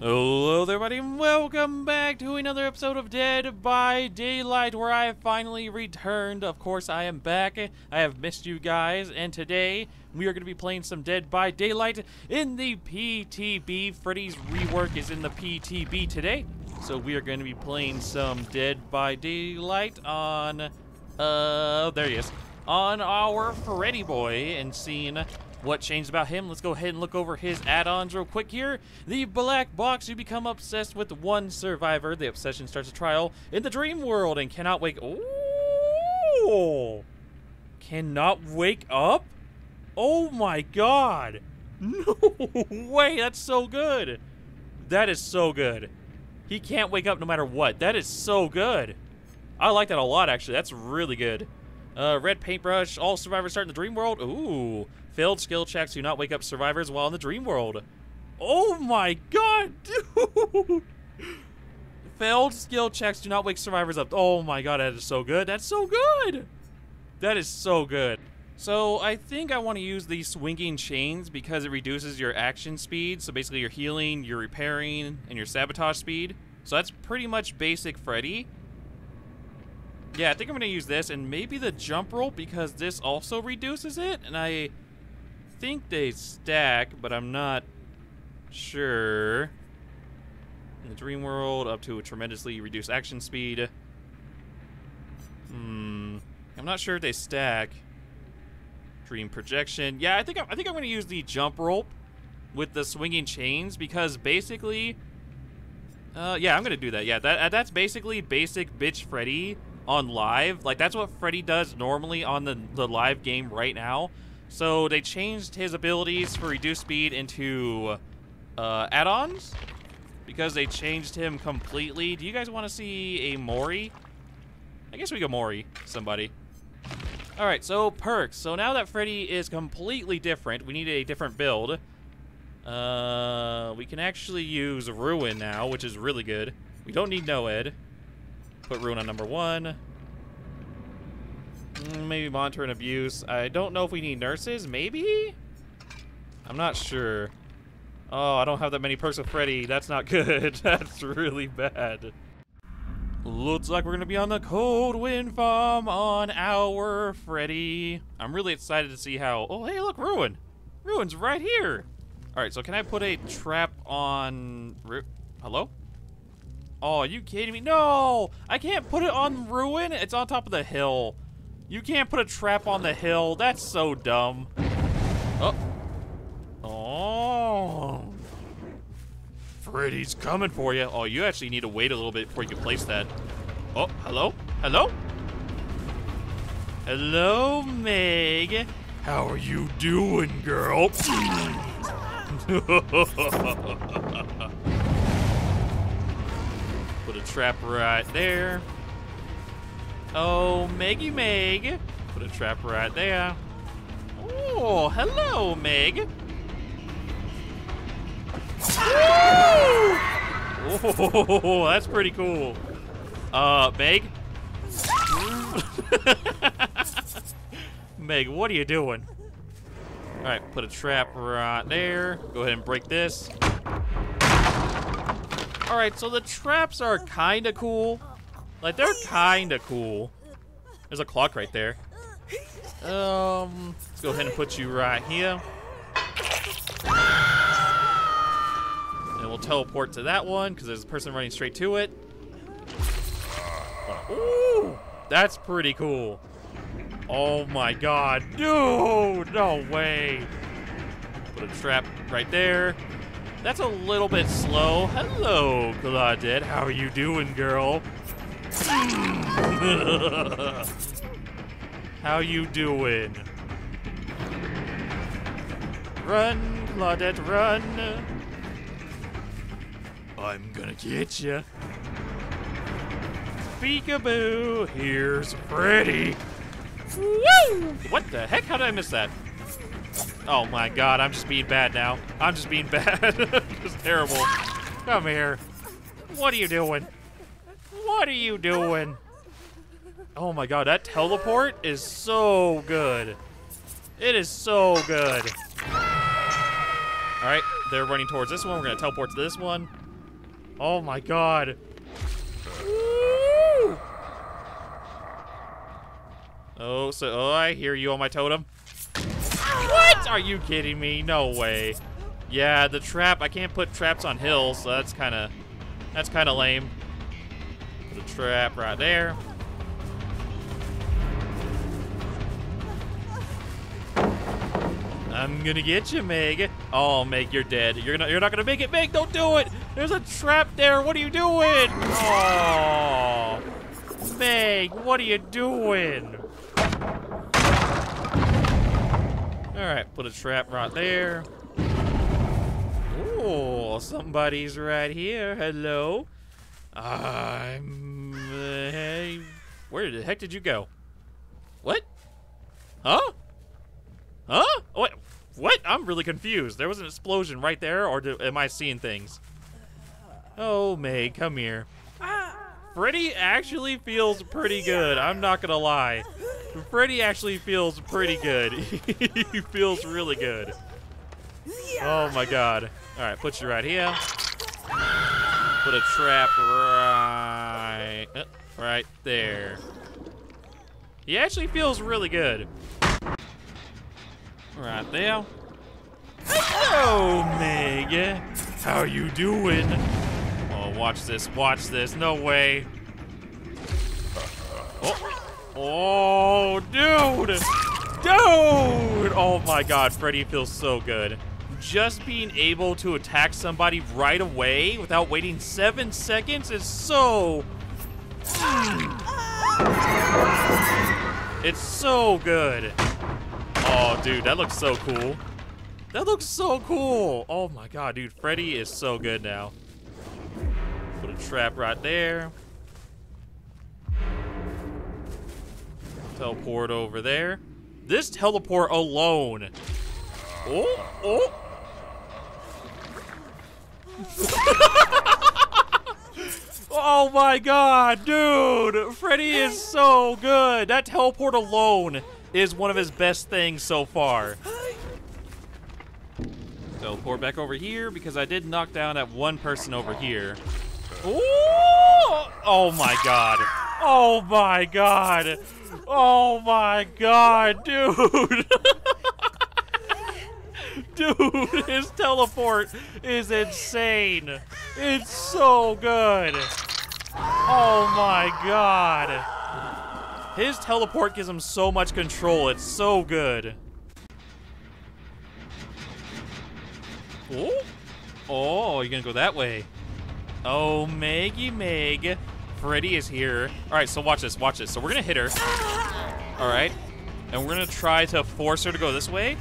Hello there, everybody, and welcome back to another episode of Dead by Daylight, where I have finally returned. Of course, I am back. I have missed you guys, and today we are going to be playing some Dead by Daylight in the PTB. Freddy's rework is in the PTB today, so we are going to be playing some Dead by Daylight on, uh, there he is, on our Freddy Boy, and seeing what changed about him? Let's go ahead and look over his add-ons real quick here. The black box, you become obsessed with one survivor. The obsession starts a trial in the dream world and cannot wake... Ooh! Cannot wake up? Oh my god! No way, that's so good! That is so good. He can't wake up no matter what. That is so good. I like that a lot, actually. That's really good. Uh, red paintbrush. All survivors start in the dream world. Ooh. Failed skill checks do not wake up survivors while in the dream world. Oh my god, dude! Failed skill checks do not wake survivors up. Oh my god, that is so good. That's so good! That is so good. So I think I want to use these swinging chains because it reduces your action speed. So basically your healing, your repairing, and your sabotage speed. So that's pretty much basic Freddy. Yeah, I think I'm going to use this and maybe the jump rope because this also reduces it. And I think they stack, but I'm not sure. In the dream world, up to a tremendously reduced action speed. Hmm. I'm not sure if they stack. Dream projection. Yeah, I think I'm, I think I'm going to use the jump rope with the swinging chains because basically, uh, yeah, I'm going to do that. Yeah, that that's basically basic bitch Freddy on live. Like that's what Freddy does normally on the the live game right now. So they changed his abilities for reduced speed into uh, add-ons because they changed him completely. Do you guys want to see a Mori? I guess we go Mori somebody. All right, so perks. So now that Freddy is completely different, we need a different build. Uh, we can actually use Ruin now, which is really good. We don't need Noed. Put Ruin on number one. Maybe monitor and abuse. I don't know if we need nurses. Maybe? I'm not sure. Oh, I don't have that many perks with Freddy. That's not good. That's really bad. Looks like we're going to be on the Cold Wind Farm on our Freddy. I'm really excited to see how... Oh, hey, look, Ruin. Ruin's right here. All right, so can I put a trap on... Hello? Oh, you kidding me? No! I can't put it on Ruin. It's on top of the hill. You can't put a trap on the hill. That's so dumb. Oh. Oh. Freddy's coming for you. Oh, you actually need to wait a little bit before you can place that. Oh, hello? Hello? Hello, Meg. How are you doing, girl? Put a trap right there. Oh, Meggy Meg. Put a trap right there. Oh, hello, Meg. Oh, that's pretty cool. Uh, Meg? Meg, what are you doing? Alright, put a trap right there. Go ahead and break this. Alright, so the traps are kind of cool. Like, they're kind of cool. There's a clock right there. Um, let's go ahead and put you right here. And we'll teleport to that one, because there's a person running straight to it. Ooh, that's pretty cool. Oh my god. Dude, no way. Put a trap right there. That's a little bit slow. Hello, Claudette. How are you doing, girl? How you doing? Run, Claudette, run! I'm gonna get ya. Peekaboo, here's Freddy. Woo! What the heck? How did I miss that? Oh my god, I'm just being bad now. I'm just being bad. it's terrible. Come here. What are you doing? What are you doing? Oh my god, that teleport is so good. It is so good. Alright, they're running towards this one. We're going to teleport to this one. Oh my god. Oh, so oh, I hear you on my totem. What? Are you kidding me? No way. Yeah, the trap. I can't put traps on hills, so that's kind of that's kind of lame. A trap right there. I'm gonna get you, Meg. Oh, Meg, you're dead. You're gonna, you're not gonna make it, Meg. Don't do it. There's a trap there. What are you doing? Oh, Meg, what are you doing? All right, put a trap right there. Oh, somebody's right here. Hello. I'm. Uh, hey, where the heck did you go? What? Huh? Huh? What? What? I'm really confused. There was an explosion right there, or do, am I seeing things? Oh, May, come here. Freddy actually feels pretty good. I'm not gonna lie. Freddy actually feels pretty good. he feels really good. Oh my god. Alright, put you right here. Put a trap right, uh, right there. He actually feels really good. Right there. Hello, Meg. How you doing? Oh, watch this, watch this. No way. Oh, oh dude. Dude! Oh my god, Freddy feels so good. Just being able to attack somebody right away without waiting seven seconds is so... It's so good. Oh, dude, that looks so cool. That looks so cool. Oh my god, dude, Freddy is so good now. Put a trap right there. Teleport over there. This teleport alone. Oh, oh. Oh my god, dude. Freddy is so good. That teleport alone is one of his best things so far. Teleport back over here because I did knock down that one person over here. Ooh! Oh my god. Oh my god. Oh my god, dude. dude, his teleport is insane. It's so good. Oh my god. His teleport gives him so much control. It's so good. Oh, oh, you're gonna go that way. Oh, Maggie Meg. Freddy is here. All right, so watch this, watch this. So we're gonna hit her. All right, and we're gonna try to force her to go this way.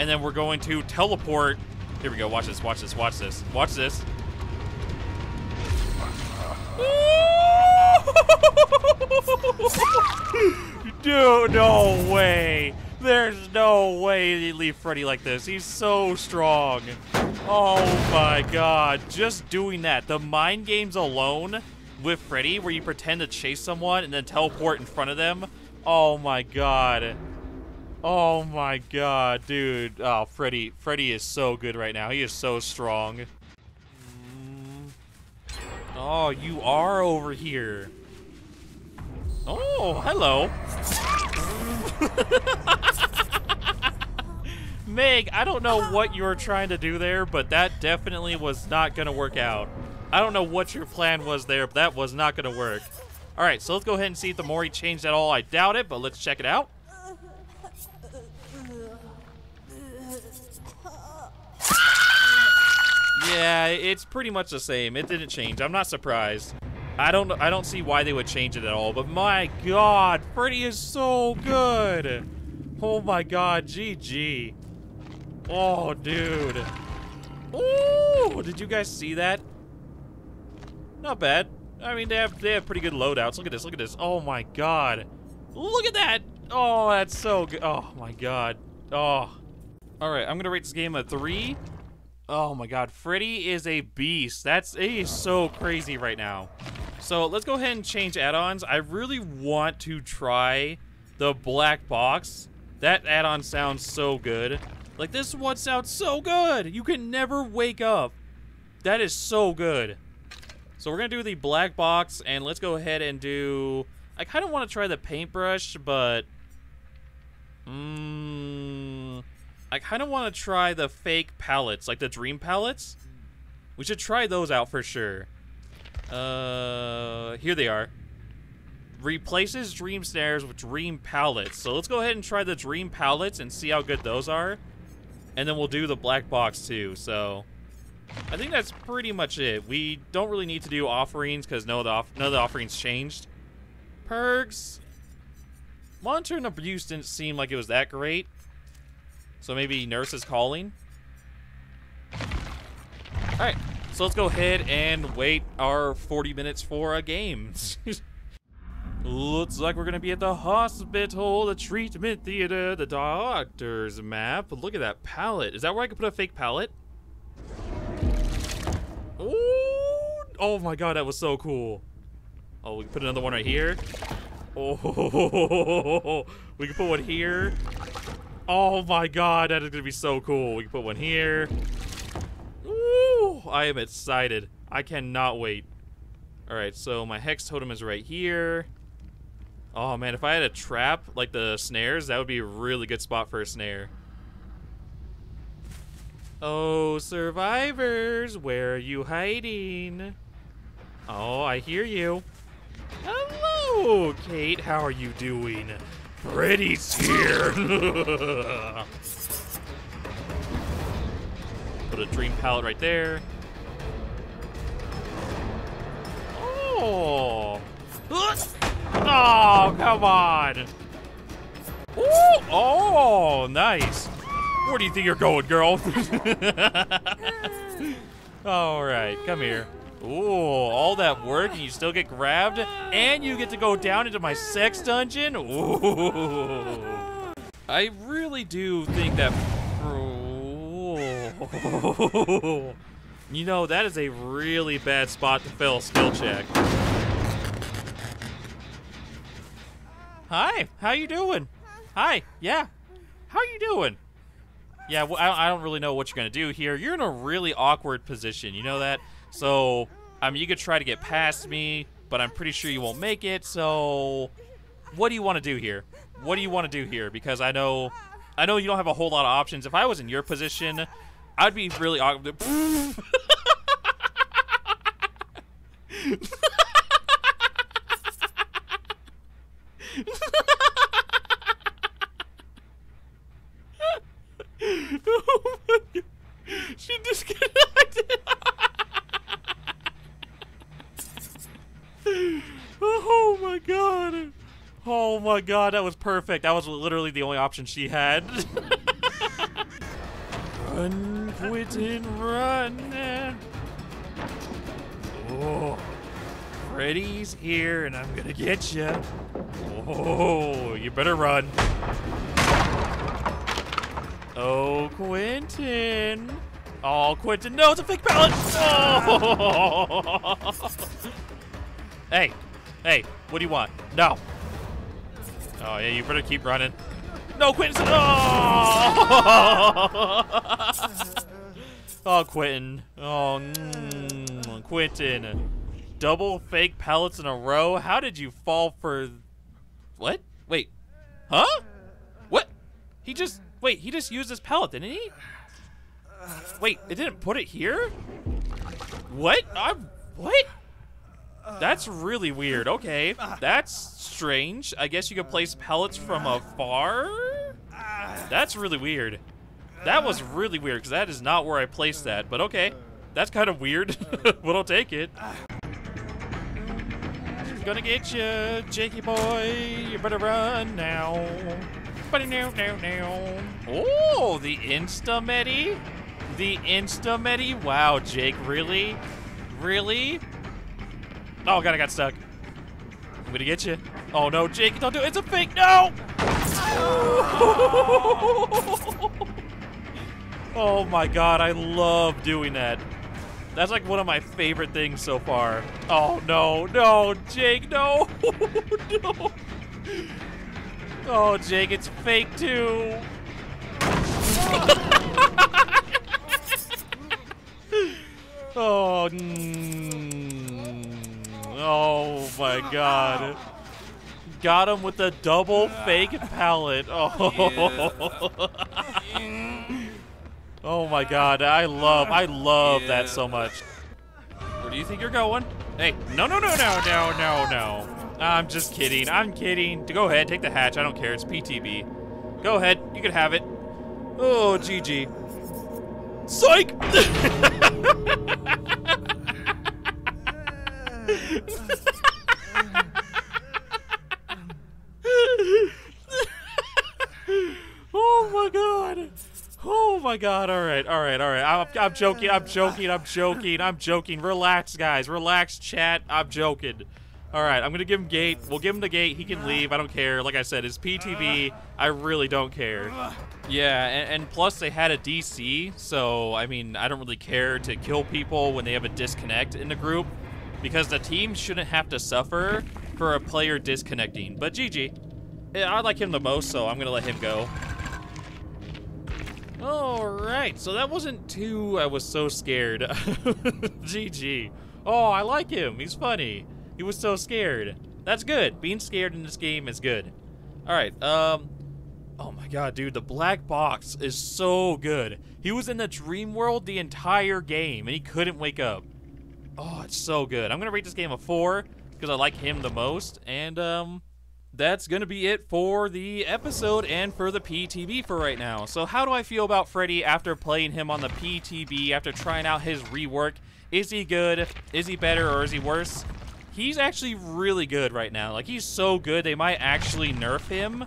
And then we're going to teleport. Here we go, watch this, watch this, watch this. Watch this. Dude, no way. There's no way they leave Freddy like this. He's so strong. Oh my god. Just doing that. The mind games alone with Freddy, where you pretend to chase someone and then teleport in front of them. Oh my god. Oh my god, dude. Oh, Freddy. Freddy is so good right now. He is so strong. Mm. Oh, you are over here. Oh, hello. Meg, I don't know what you were trying to do there, but that definitely was not going to work out. I don't know what your plan was there, but that was not going to work. All right, so let's go ahead and see if the Mori changed at all. I doubt it, but let's check it out. Yeah, it's pretty much the same. It didn't change. I'm not surprised. I don't I don't see why they would change it at all, but my god, Freddy is so good. Oh my god, GG. Oh, dude. Ooh, did you guys see that? Not bad. I mean, they have they have pretty good loadouts. Look at this, look at this. Oh my god. Look at that. Oh, that's so good. Oh my god. Oh. All right, I'm gonna rate this game a three. Oh my god, Freddy is a beast. That's he is so crazy right now. So let's go ahead and change add-ons. I really want to try the black box. That add-on sounds so good. Like this one sounds so good. You can never wake up. That is so good. So we're to do the black box, and let's go ahead and do... I kind of want to try the paintbrush, but... Mmm... I kind of want to try the fake palettes, like the dream palettes. We should try those out for sure. Uh, here they are. Replaces dream snares with dream palettes. So let's go ahead and try the dream palettes and see how good those are. And then we'll do the black box too, so... I think that's pretty much it. We don't really need to do offerings because no, the none of the offerings changed. Perks. Monitor and abuse didn't seem like it was that great. So maybe nurse is calling. Alright, so let's go ahead and wait our 40 minutes for a game. Looks like we're gonna be at the hospital, the treatment theater, the doctor's map. Look at that palette. Is that where I could put a fake palette? Ooh, oh my god, that was so cool. Oh, we can put another one right here. Oh, we can put one here. Oh my god, that is gonna be so cool. We can put one here. Ooh, I am excited. I cannot wait. Alright, so my hex totem is right here. Oh man, if I had a trap, like the snares, that would be a really good spot for a snare. Oh, survivors, where are you hiding? Oh, I hear you. Hello, Kate. How are you doing? Freddy's here. Put a dream palette right there. Oh. Oh, come on. Ooh. Oh, nice. Where do you think you're going, girl? all right, come here. Ooh, all that work and you still get grabbed? And you get to go down into my sex dungeon? Ooh. I really do think that... Ooh. You know, that is a really bad spot to fail a skill check. Hi, how you doing? Hi, yeah. How you doing? Yeah, well, I don't really know what you're going to do here. You're in a really awkward position, you know that? So, I mean, you could try to get past me, but I'm pretty sure you won't make it. So, what do you want to do here? What do you want to do here? Because I know, I know you don't have a whole lot of options. If I was in your position, I'd be really awkward. oh. She disconnected. oh my god. Oh my god, that was perfect. That was literally the only option she had. run, Quentin, run. Oh, Freddy's here and I'm gonna get you. Oh, you better run. Oh, Quentin. Oh, Quentin, no, it's a fake pallet. Oh. hey, hey, what do you want? No. Oh, yeah, you better keep running. No, Quentin. Oh, oh Quentin. Oh, mm, Quentin. Double fake pallets in a row? How did you fall for... What? Wait. Huh? What? He just... Wait, he just used his pallet, didn't he? Wait, it didn't put it here? What? I'm... What? That's really weird. Okay, that's strange. I guess you could place pallets from afar? That's really weird. That was really weird, because that is not where I placed that. But okay, that's kind of weird, but I'll take it. Gonna get you, Jakey boy. You better run now. But now, now, now. Oh, the Insta-Medi? The Insta-Medi? Wow, Jake, really? Really? Oh, God, I got stuck. I'm gonna get you. Oh, no, Jake, don't do it. It's a fake. No! oh, my God, I love doing that. That's like one of my favorite things so far. Oh, no, no, Jake, no. no. Oh, Jake, it's fake, too. Oh, mm, oh my god. Got him with a double fake pallet. Oh. oh my god, I love, I love that so much. Where do you think you're going? Hey, no, no, no, no, no, no, no. I'm just kidding. I'm kidding. Go ahead, take the hatch. I don't care. It's PTB. Go ahead. You can have it. Oh, GG. Psych! oh my god. Oh my god. All right. All right. All right. I'm, I'm joking. I'm joking. I'm joking. I'm joking. Relax, guys. Relax, chat. I'm joking. All right. I'm going to give him gate. We'll give him the gate. He can leave. I don't care. Like I said, it's PTB. I really don't care. Yeah. And, and plus, they had a DC. So, I mean, I don't really care to kill people when they have a disconnect in the group because the team shouldn't have to suffer for a player disconnecting. But GG. I like him the most, so I'm to let him go. Alright, so that wasn't too... I was so scared. GG. Oh, I like him. He's funny. He was so scared. That's good. Being scared in this game is good. Alright, um... Oh my god, dude, the black box is so good. He was in the dream world the entire game, and he couldn't wake up. Oh, it's so good. I'm gonna rate this game a 4, because I like him the most, and, um that's going to be it for the episode and for the PTB for right now. So how do I feel about Freddy after playing him on the PTB, after trying out his rework? Is he good? Is he better or is he worse? He's actually really good right now. Like, he's so good, they might actually nerf him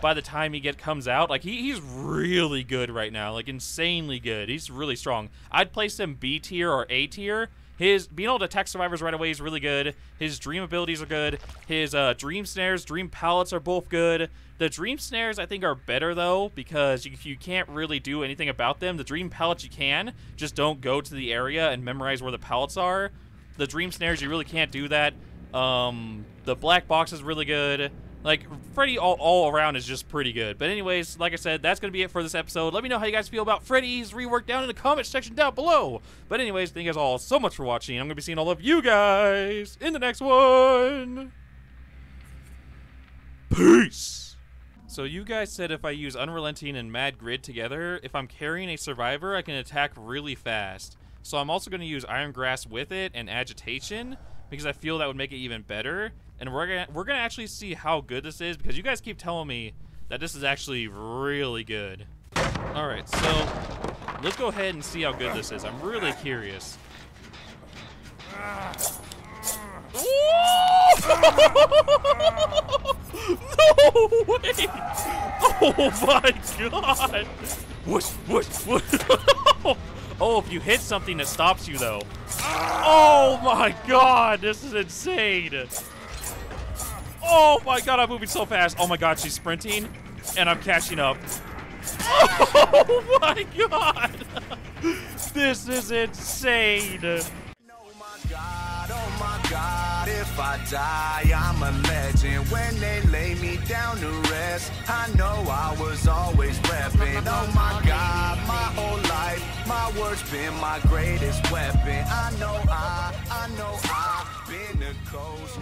by the time he get comes out. Like, he, he's really good right now. Like, insanely good. He's really strong. I'd place him B tier or A tier his being able to attack survivors right away is really good. His dream abilities are good. His uh, dream snares, dream pallets are both good. The dream snares I think are better though because you, you can't really do anything about them. The dream pallets you can, just don't go to the area and memorize where the pallets are. The dream snares you really can't do that. Um, the black box is really good. Like, Freddy all, all around is just pretty good. But anyways, like I said, that's going to be it for this episode. Let me know how you guys feel about Freddy's rework down in the comment section down below. But anyways, thank you guys all so much for watching. I'm going to be seeing all of you guys in the next one. Peace! So you guys said if I use Unrelenting and Mad Grit together, if I'm carrying a survivor, I can attack really fast. So I'm also going to use Iron Grasp with it and Agitation, because I feel that would make it even better and we're gonna we're gonna actually see how good this is because you guys keep telling me that this is actually really good. All right, so let's go ahead and see how good this is. I'm really curious. no way! Oh my god! Whoosh, whoosh, whoosh. Oh, if you hit something, it stops you though. Oh my god, this is insane! Oh my god, I'm moving so fast. Oh my god, she's sprinting, and I'm catching up. Oh my god! This is insane! I die, I'm a legend. When they lay me down to rest, I know I was always repping. Oh my God, my whole life, my words been my greatest weapon. I know I, I know I've been the coast.